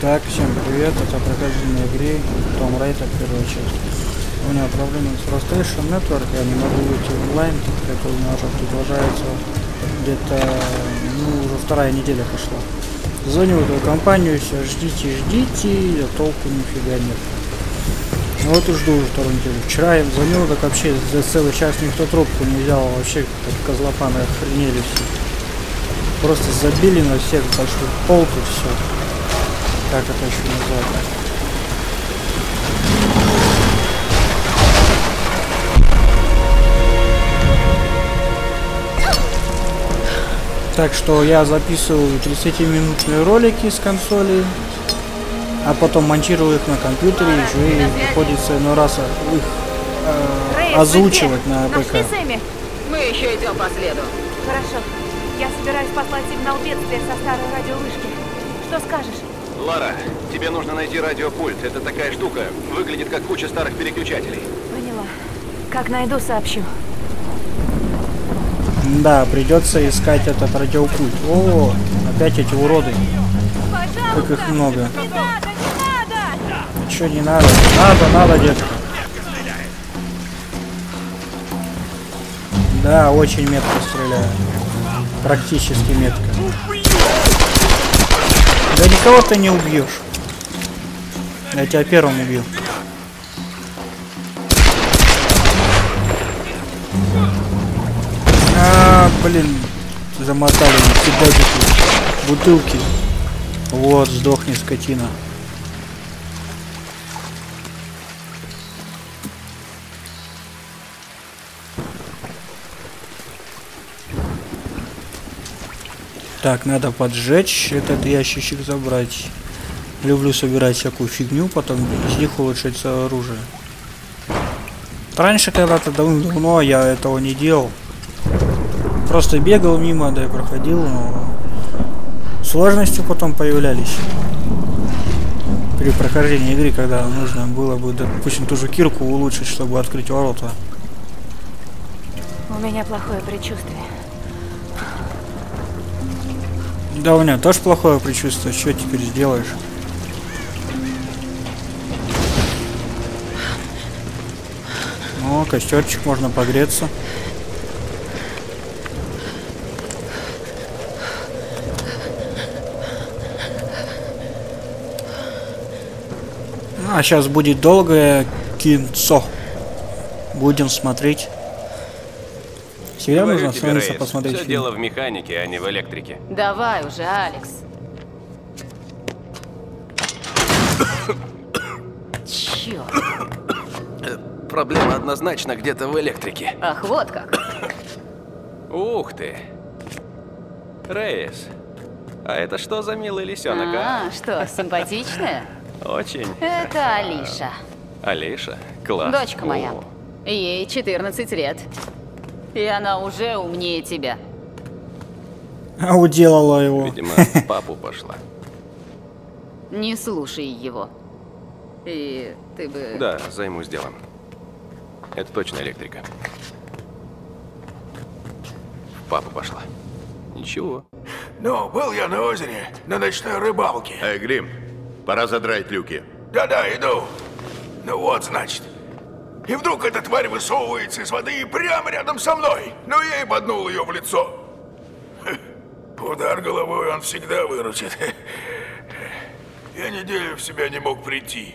Так, всем привет, это прохождение игры Том Райта, первая часть. У меня проблемы с Frustration Network, я не могу выйти онлайн, так как у меня уже продолжается где-то, ну, уже вторая неделя пошла. Звоню в эту компанию, все, ждите, ждите, а толку нифига нет. Ну вот и жду уже вторую неделю. Вчера я звонил, так вообще за целый час никто трубку не взял, вообще как козлопаны охренели все. Просто забили на всех, так что пол тут все. Как это еще назвать? Так что я записываю 30-минутные ролики с консоли, а потом монтирую их на компьютере, еще и приходится иной раз их э, озвучивать на ПК. Мы еще идем по следу. Хорошо. Я собираюсь послать сигнал бедствия со старой радиовышки. Что скажешь? Лара, тебе нужно найти радиопульт. Это такая штука. Выглядит как куча старых переключателей. Поняла. Как найду, сообщу. Да, придется искать этот радиопульт. О, опять эти уроды. Как их много. Не надо, не надо! Че не надо? Надо, надо, детка. Да, очень метко стреляю. Практически метко. Да никого ты не убьешь. Я тебя первым убью. А, блин, замотали эти бутылки. Вот, сдохни, скотина. Так, надо поджечь этот ящичек забрать. Люблю собирать всякую фигню, потом из них улучшается оружие. Раньше когда-то давно я этого не делал. Просто бегал мимо, да и проходил, но сложности потом появлялись. При прохождении игры, когда нужно было бы, допустим, ту же кирку улучшить, чтобы открыть ворота. У меня плохое предчувствие. Да, у меня тоже плохое предчувствие. Что теперь сделаешь? О, костерчик, можно погреться. А сейчас будет долгое кинцо. Будем смотреть. Всегда Говорю нужно тебе, Рейс, посмотреть все фильм. дело в механике, а не в электрике. Давай уже, Алекс. Черт. Проблема однозначно где-то в электрике. Ах, вот как. Ух ты. Рейс, а это что за милый лисенок, а? А, что, симпатичная? Очень. Это Алиша. Алиша, класс. Дочка моя. О, Ей 14 лет. И она уже умнее тебя. А уделала его. Видимо, папу пошла. Не слушай его. И ты бы... Да, займусь делом. Это точно электрика. В папу пошла. Ничего. Ну, был я на озере, на ночной рыбалке. Эй, Грим, пора задрать люки. Да-да, иду. Ну вот, значит. И вдруг эта тварь высовывается из воды и прямо рядом со мной. Ну, я и боднул ее в лицо. Удар головой он всегда выручит. Я неделю в себя не мог прийти.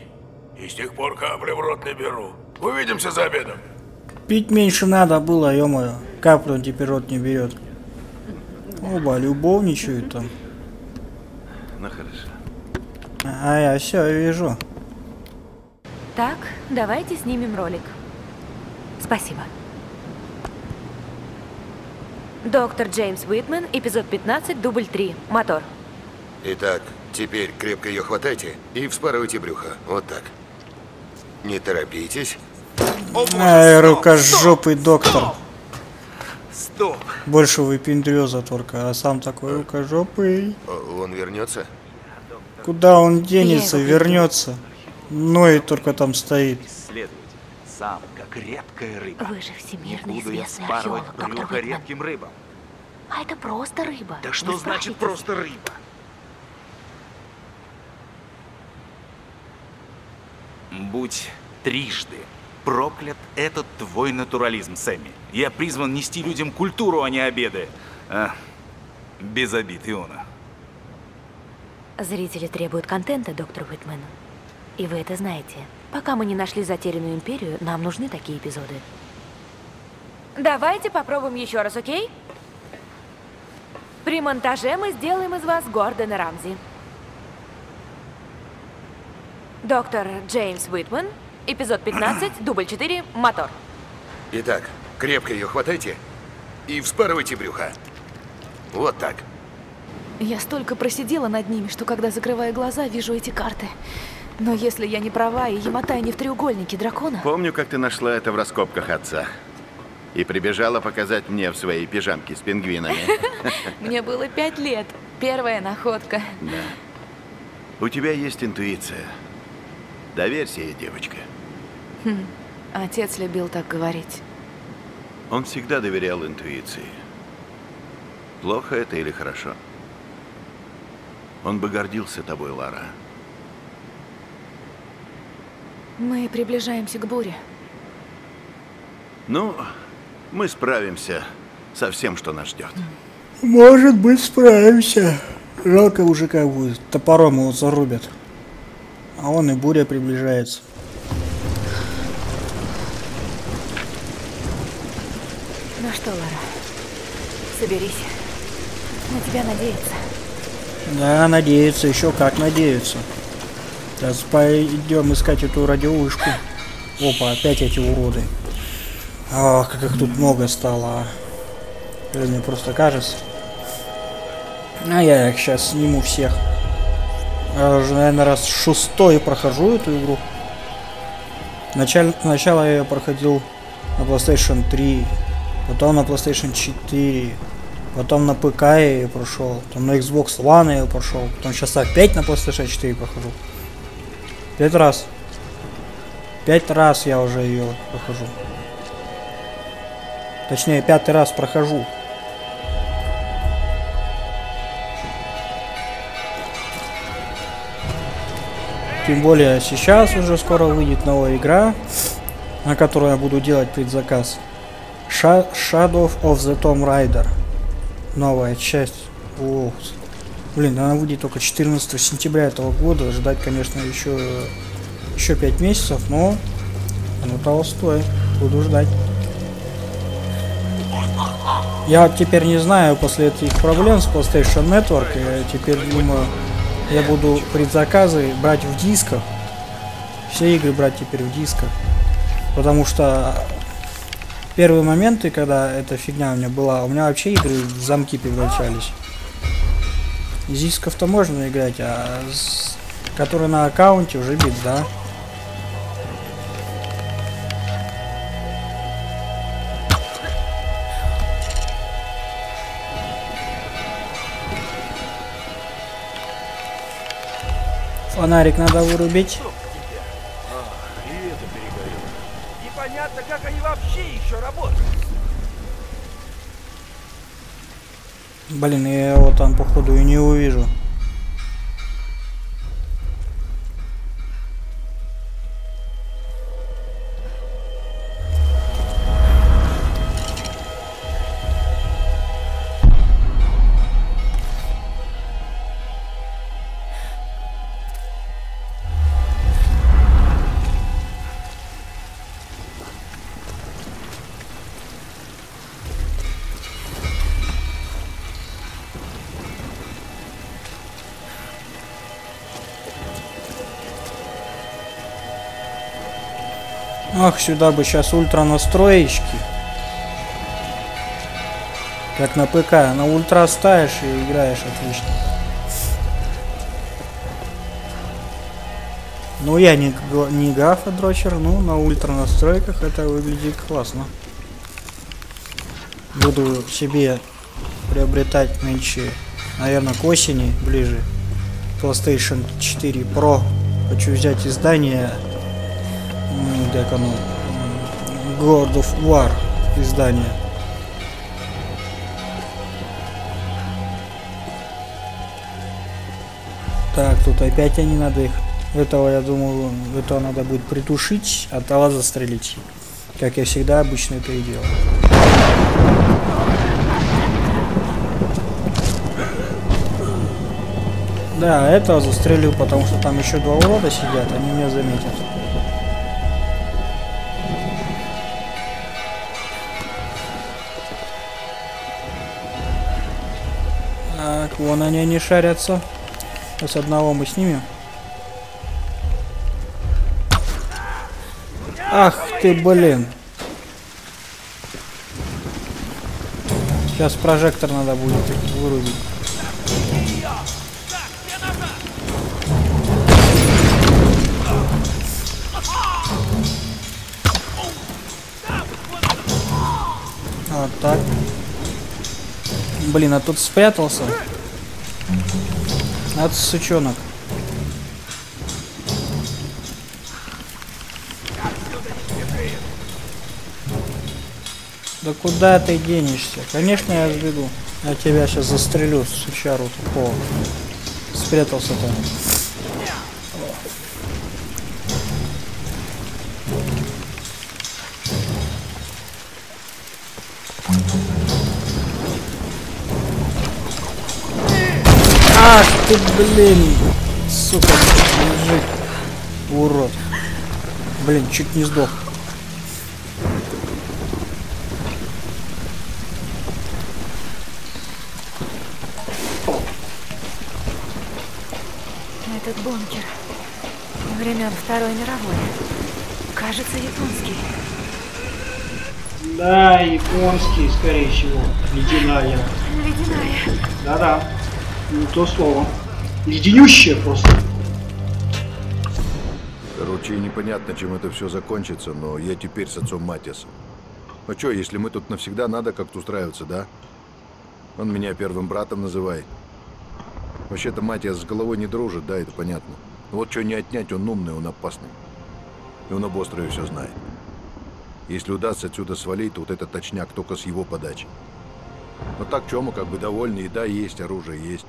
И с тех пор капли в рот не беру. Увидимся за обедом. Пить меньше надо было, ё-моё. Каплю он теперь рот не берет. Оба любовничают там. Ну хорошо. А я все вижу. Так, давайте снимем ролик. Спасибо. Доктор Джеймс Уитмен, эпизод 15, дубль 3. Мотор. Итак, теперь крепко ее хватайте и вспарывайте брюхо. Вот так. Не торопитесь. Ай, рукожопый доктор. Стоп. Больше выпендрёза только, а сам такой рукожопый. Он вернется? Куда он денется, вернется. Ну и только там стоит. исследовать. Сам, как редкая рыба. Вы же всемирно Буду я известный спарывать брюхо редким рыбам. А это просто рыба. Да что значит просто рыба? Будь трижды проклят этот твой натурализм, Сэмми. Я призван нести людям культуру, а не обеды. А, без обид, Иона. Зрители требуют контента, доктор Уитмен. И вы это знаете. Пока мы не нашли затерянную империю, нам нужны такие эпизоды. Давайте попробуем еще раз, окей? При монтаже мы сделаем из вас Гордона Рамзи. Доктор Джеймс Уитмен, эпизод 15, дубль 4, мотор. Итак, крепко ее хватайте и вспарывайте брюхо. Вот так. Я столько просидела над ними, что когда закрываю глаза, вижу эти карты. Но если я не права, и Яматай не в треугольнике дракона... Помню, как ты нашла это в раскопках отца. И прибежала показать мне в своей пижамке с пингвинами. Мне было пять лет. Первая находка. Да. У тебя есть интуиция. Доверься ей, девочка. Отец любил так говорить. Он всегда доверял интуиции. Плохо это или хорошо? Он бы гордился тобой, Лара. Мы приближаемся к буре. Ну, мы справимся со всем, что нас ждет. Может быть, справимся. Жалко мужика будет. Топором его зарубят. А он и буря приближается. Ну что, Лара, соберись. На тебя надеяться. Да, надеются, еще как надеются. Сейчас пойдем искать эту радиовышку. Опа, опять эти уроды. Ах, как их тут много стало. а. Или мне просто кажется. А я их сейчас сниму всех. Я уже, наверное, раз шестой прохожу эту игру. Началь... Сначала я ее проходил на PlayStation 3, потом на PlayStation 4, потом на ПК я ее прошел, потом на Xbox One я ее прошел, потом сейчас опять на PlayStation 4 прохожу. Пять раз. Пять раз я уже ее прохожу. Точнее, пятый раз прохожу. Тем более сейчас уже скоро выйдет новая игра, на которую я буду делать предзаказ. Sha- Shadow of the Tomb Raider. Новая часть. Ох. Блин, она выйдет только 14 сентября этого года. Ждать, конечно, еще, еще 5 месяцев, но оно того стоит. Буду ждать. Я теперь не знаю, после этих проблем с PlayStation Network, я теперь думаю, я буду предзаказы брать в дисках. Все игры брать теперь в дисках. Потому что первые моменты, когда эта фигня у меня была, у меня вообще игры в замки превращались. Из дисков-то можно играть, а с... которые на аккаунте уже беда. Фонарик надо вырубить. Непонятно, как они вообще еще работают. Блин, я его там походу и не увижу. Ах, сюда бы сейчас ультра настроечки. Как на ПК. На ультра ставишь и играешь отлично. Ну, я не, не гафа дрочер, ну, на ультра настройках это выглядит классно. Буду себе приобретать нынче, наверное, к осени ближе. PlayStation 4 Pro. Хочу взять издание М, как оно, М, God of War издание. Так, тут опять они надо их Этого, я думаю, этого надо будет притушить, а того застрелить. Как я всегда обычно это и делаю. Да, этого застрелил, потому что там еще два урода сидят, они меня заметят. Так, вон они, они шарятся. Сейчас одного мы снимем. Ах ты, блин. Сейчас прожектор надо будет вырубить. Блин, а тут спрятался. От сучонок. Да куда ты денешься? Конечно, я сбегу. Я тебя сейчас застрелю, сучару тупого. Спрятался там. Ах ты, блин! Сука, мужик. Урод. Блин, чуть не сдох. Этот бункер. Времен Второй мировой. Кажется, японский. Да, японский, скорее всего. Ледяная. Ледяная. Да-да. Не то слово. Леденющая просто. Короче, непонятно, чем это все закончится, но я теперь с отцом Матиасом. Ну что, если мы тут навсегда, надо как-то устраиваться, да? Он меня первым братом называет. Вообще-то Матиас с головой не дружит, да, это понятно. Но вот что не отнять, он умный, он опасный. И он об острове все знает. Если удастся отсюда свалить, то вот этот точняк только с его подачи. Но так, мы как бы довольны, еда есть, оружие есть.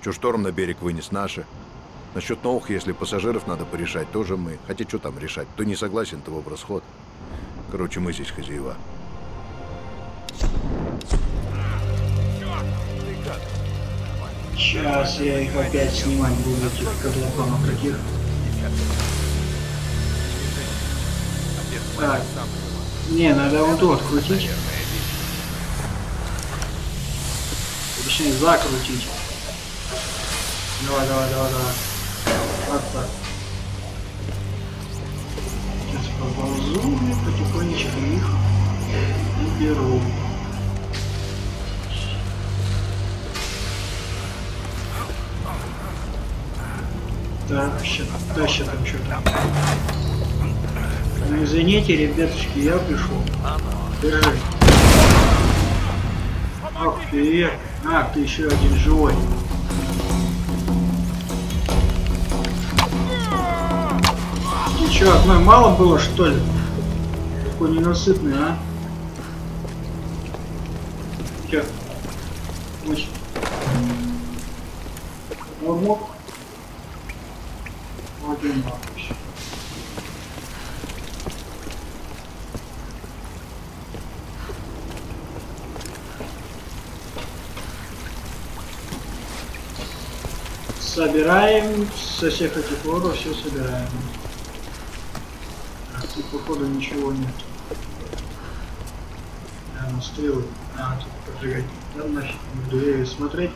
Что шторм на берег вынес наше. Насчет новых, если пассажиров надо порешать, тоже мы. Хотя что там решать? Кто не согласен, того в расход. Короче, мы здесь хозяева. Сейчас я их опять снимать буду, этих каблуконов таких. Так. Не, надо вот тут крутить. Точнее, закрутить. Давай, давай, давай, давай. Вот так. Сейчас поползу потихонечку их уберу. Так, сейчас, да, сейчас там что-то. Ну, извините, ребятушки, я пришел. Держи. Ох, привет. А, ты еще один живой. Что, одной мало было, что ли? Такой ненасытный, а? Че? Мочь. Мог? Один нахуй. Собираем со всех этих воров, все собираем. Походу ничего нет. А, ну стрелы. А, тут поджигать. Да нафиг, буду я смотреть.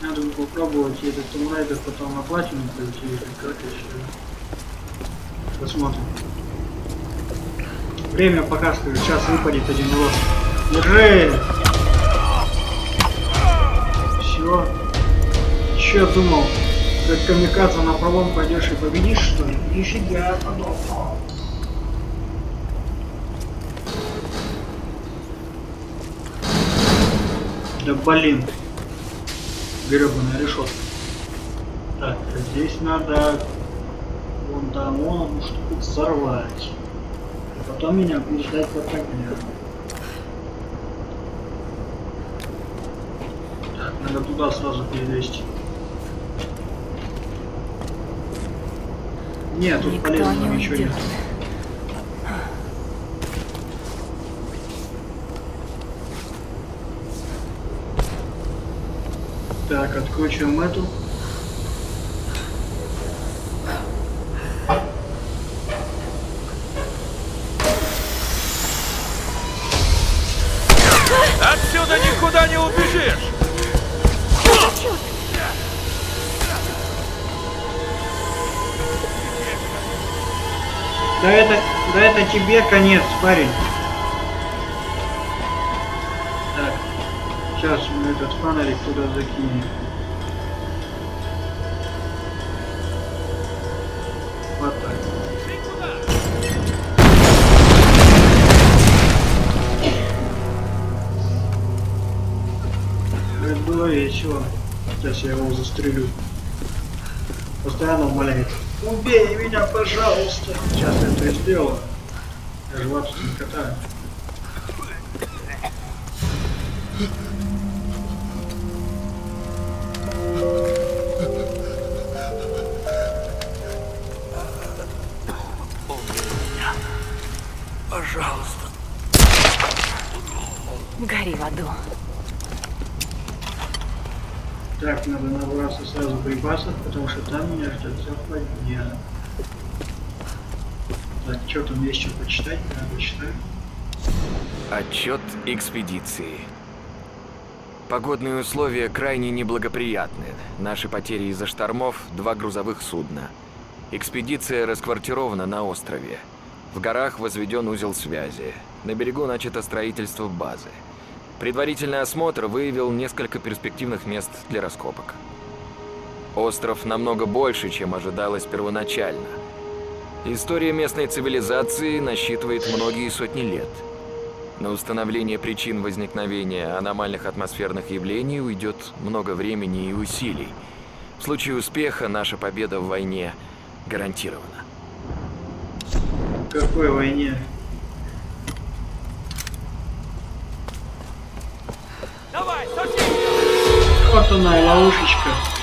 Надо бы попробовать этот Tomb потом на платину пройти, или как еще. Посмотрим. Время показывает, сейчас выпадет один урод. Держи! Все. Че думал, как камикадзе на пролом пойдешь и победишь, что ли? Нифига подобного. Да блин. Гребаная решетка. Так, здесь надо вон там вон штуку взорвать. И потом меня будет ждать под огнем. Так, Надо туда сразу перелезть. Нет, тут Никто полезного не ничего нет. Так, откручиваем эту. Тебе конец, парень. Так, сейчас мы этот фонарик туда закинем. Вот так. Это было весело. Сейчас я его застрелю. Постоянно умоляет. Убей меня, пожалуйста. Сейчас я это сделаю. Я же лапсу не катаю. Пожалуйста. Гори в аду. Так, надо набраться сразу припасов, потому что там меня ждет западня. Так, что там есть что почитать? Я почитаю. Отчет экспедиции. Погодные условия крайне неблагоприятны. Наши потери из-за штормов – два грузовых судна. Экспедиция расквартирована на острове. В горах возведен узел связи. На берегу начато строительство базы. Предварительный осмотр выявил несколько перспективных мест для раскопок. Остров намного больше, чем ожидалось первоначально. История местной цивилизации насчитывает многие сотни лет. На установление причин возникновения аномальных атмосферных явлений уйдет много времени и усилий. В случае успеха наша победа в войне гарантирована. В какой войне? Давай, соси! Вот она, ловушечка.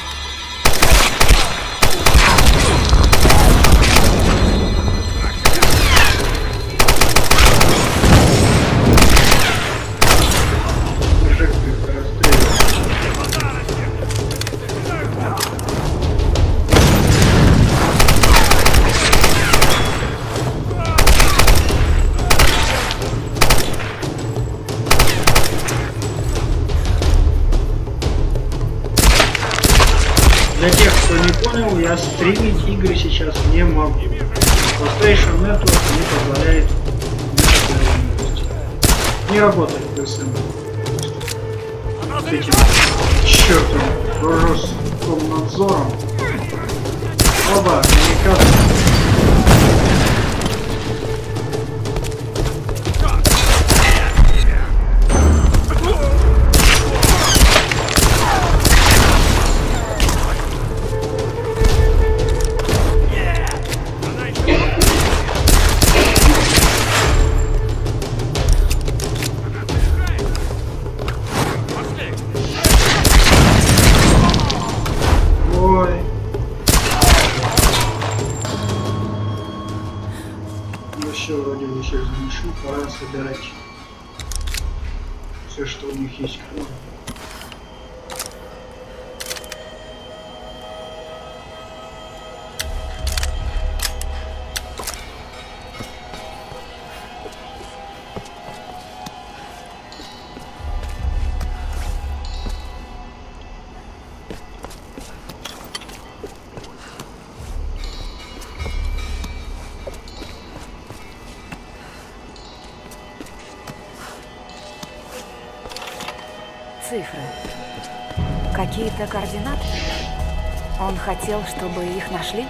Понял, я стримить игры сейчас не могу. PlayStation Network не позволяет. Не работает PSN. Этим чертом Роскомнадзором. Оба, коммуникация. Все, вроде бы всех завершил, пора собирать все, что у них есть. Какие-то координаты? Он хотел, чтобы их нашли?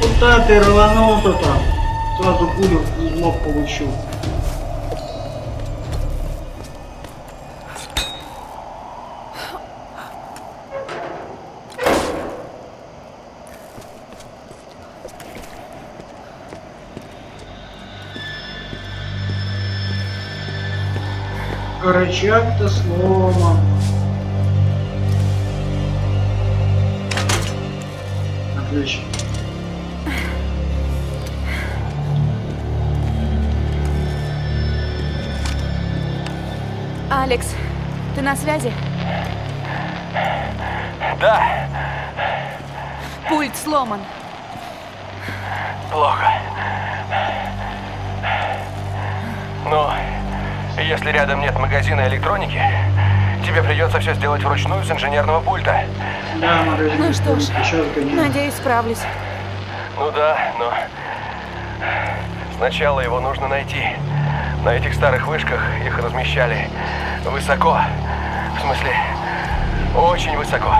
Куда ты рванул-то там? Сразу пулю в лоб получил. Рычаг-то сломан. Отлично. Алекс, ты на связи? Да, Пульт сломан. плохо. Но если рядом нет магазина электроники, тебе придется все сделать вручную с инженерного пульта. Да, Ну что ж, надеюсь, справлюсь. Ну да, но сначала его нужно найти. На этих старых вышках их размещали высоко. В смысле, очень высоко.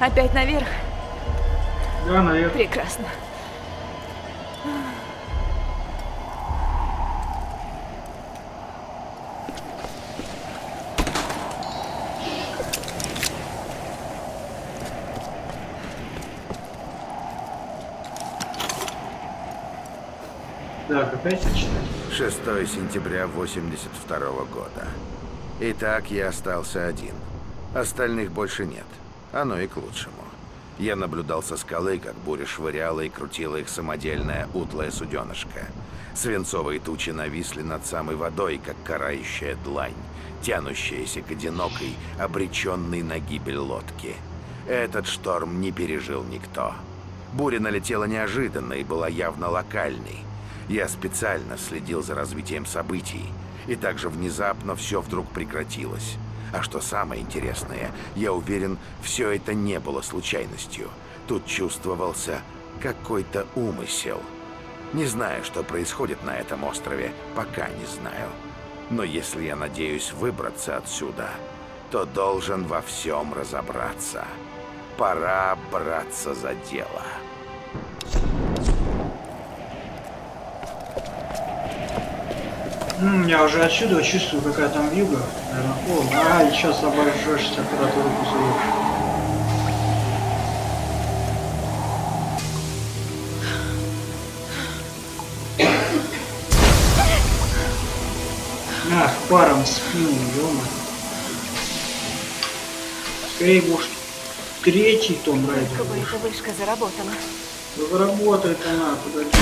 Опять наверх? Да, наверх. Прекрасно. Опять начинать. 6 сентября 82 года. Итак, я остался один. Остальных больше нет. Оно и к лучшему. Я наблюдал со скалы, как буря швыряла и крутила их самодельная утлая суденышко. Свинцовые тучи нависли над самой водой, как карающая длань, тянущаяся к одинокой, обреченной на гибель лодке. Этот шторм не пережил никто. Буря налетела неожиданно и была явно локальной. Я специально следил за развитием событий, и также внезапно все вдруг прекратилось. А что самое интересное, я уверен, все это не было случайностью. Тут чувствовался какой-то умысел. Не знаю, что происходит на этом острове, пока не знаю. Но если я надеюсь выбраться отсюда, то должен во всем разобраться. Пора браться за дело. М, Я уже отсюда чувствую, какая там вьюга. Наверное, холодно. А, и сейчас обожжешься, когда ты руку суешь. Ах, паром спину, ё Скорее уж третий Том Райдер. Бы вышка заработала. Да заработает она, подожди.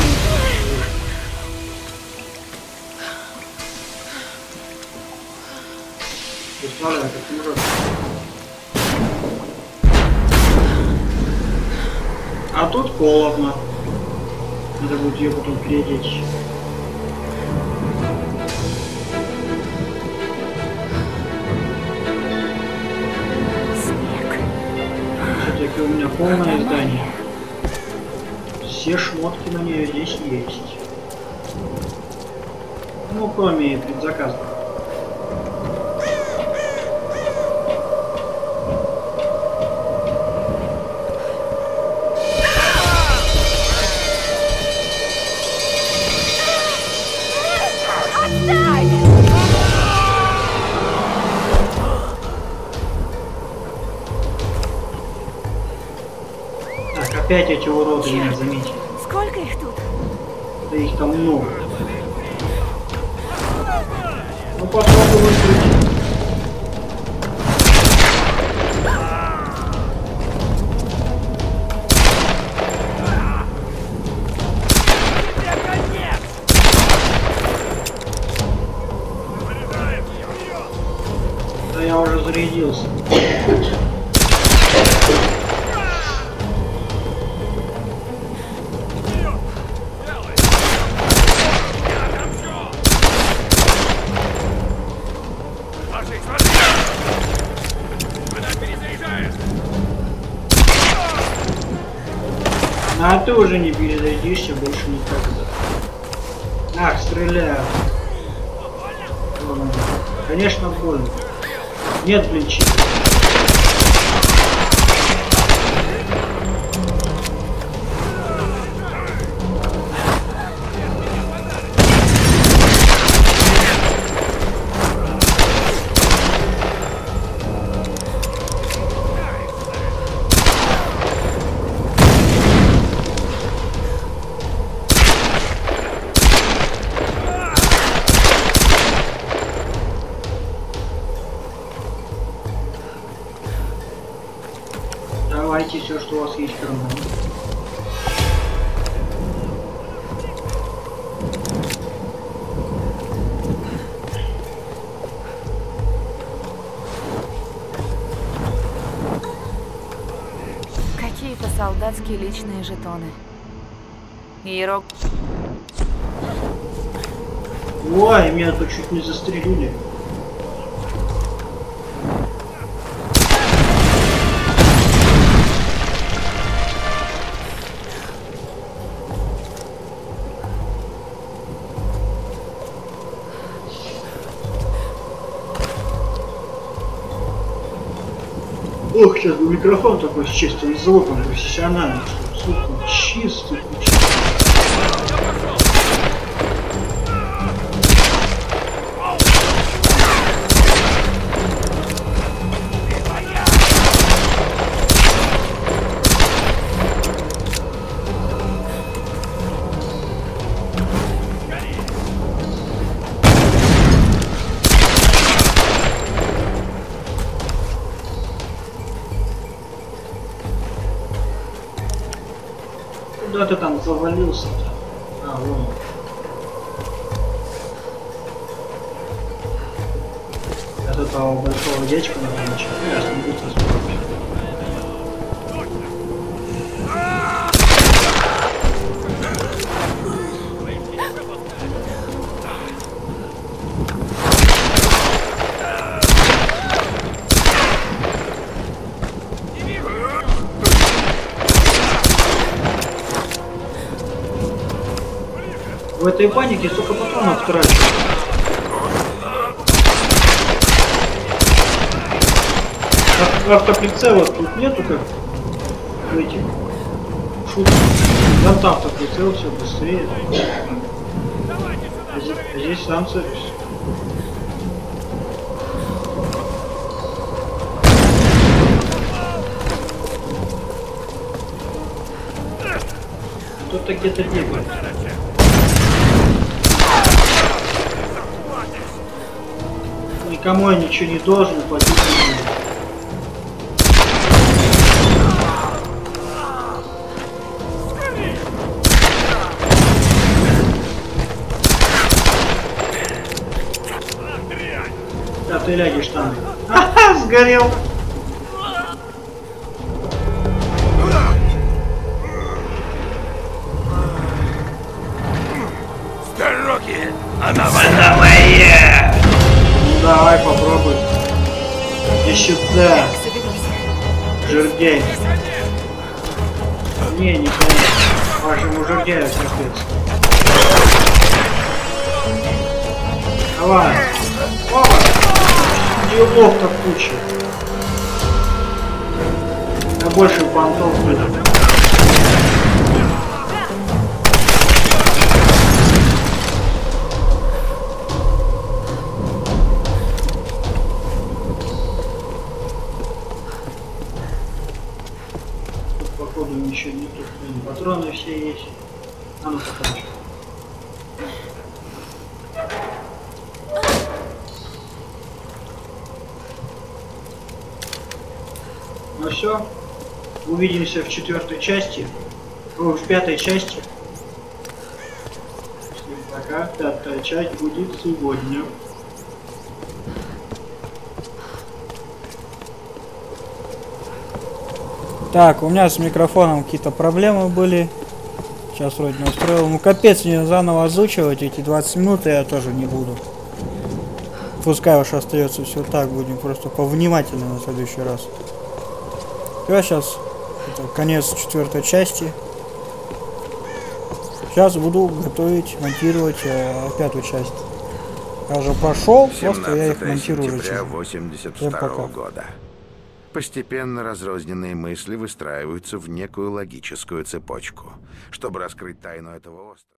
Как. А тут холодно. Надо будет ее потом переодеть. Все-таки у меня полное здание. Все шмотки на нее здесь есть. Ну, кроме предзаказа. Опять эти уроды меня заметили. Сколько их тут? Да их там много. Ну попробуй выкрутить. Да я уже зарядился. А ты уже не перезайдешься больше никогда. Ах, стреляю. Конечно, больно. Нет, блин, чит. Ломайте все, что у вас есть в кармане. Какие-то солдатские личные жетоны. Иерок... Ой, меня тут чуть не застрелили. Микрофон такой с чистым звуком, профессиональный, звук чистый, чистый. Там завалился-то? А, вон. От этого большого дядька надо начать. В этой панике столько патронов. Ав- Автоприцела тут нету как в этих шутках. Там автоприцел все быстрее. А здесь, а сам сервис. Кто-то где-то бегает. Никому я ничего не должен, платить. Да ты лягешь там. Ха-ха, сгорел. С дороги! Она! Ну давай попробуй. И сюда. Жердяй. Не, не понятно. Вашему жердяю капец. Давай. Опа. Дьюблов-то куча. Я больше понтов выдам. Все есть. А ну покажи. Ну все. Увидимся в четвертой части. О, в пятой части. Всем пока. Пятая часть будет сегодня. Так, у меня с микрофоном какие-то проблемы были. Сейчас вроде не устроил. Ну капец мне заново озвучивать эти 20 минут я тоже не буду. Пускай уж остается все так, будем просто повнимательнее на следующий раз. Я сейчас это конец четвертой части. Сейчас буду готовить, монтировать э, пятую часть. Я уже прошел, просто я их 17 монтирую уже. сентября через- 82 пока. года. Постепенно разрозненные мысли выстраиваются в некую логическую цепочку. Чтобы раскрыть тайну этого острова.